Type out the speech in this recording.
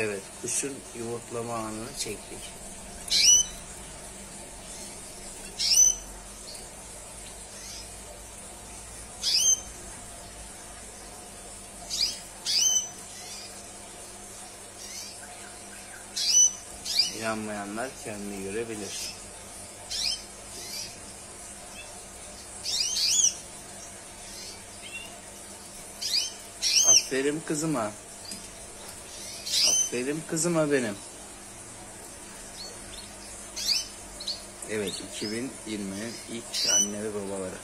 Evet, kuşun yumurtlama anını çektik. İnanmayanlar kendi görebilir. Aferin kızıma. Aferin kızıma benim. Evet 2020'nin ilk anne ve babaları.